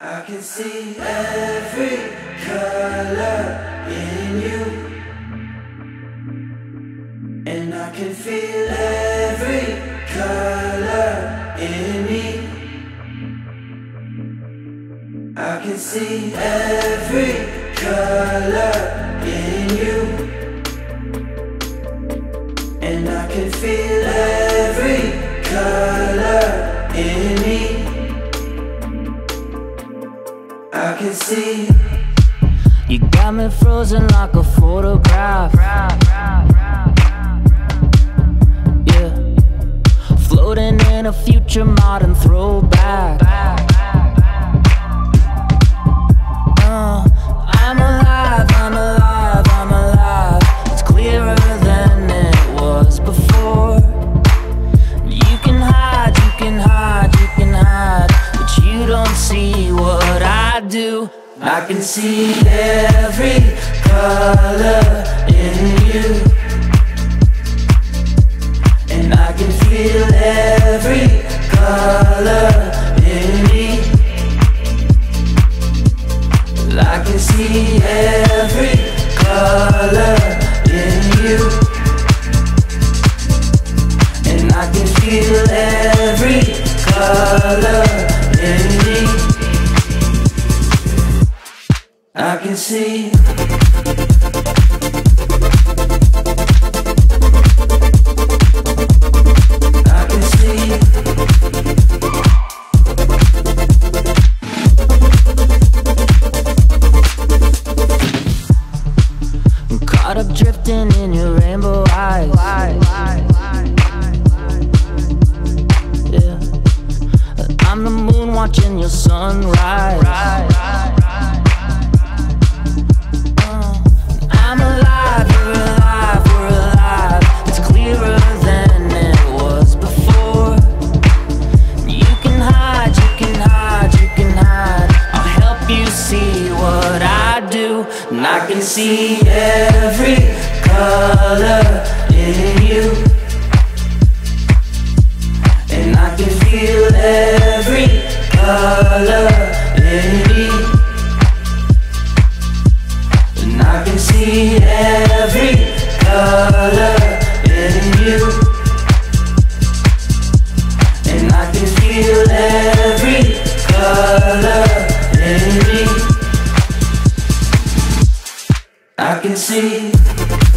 I can see every color in you. And I can feel every color in me. I can see every color in you. And I can feel every color in me. Can see You got me frozen like a photograph. Yeah. Floating in a future modern throwback. Uh, I'm alive, I'm alive, I'm alive. It's clearer than it was before. You can hide, you can hide, you can hide, but you don't see do. I can see every color Yeah. I'm the moon watching your sunrise. Uh, Do. And I can see every color in you And I can feel every color in me And I can see I can see.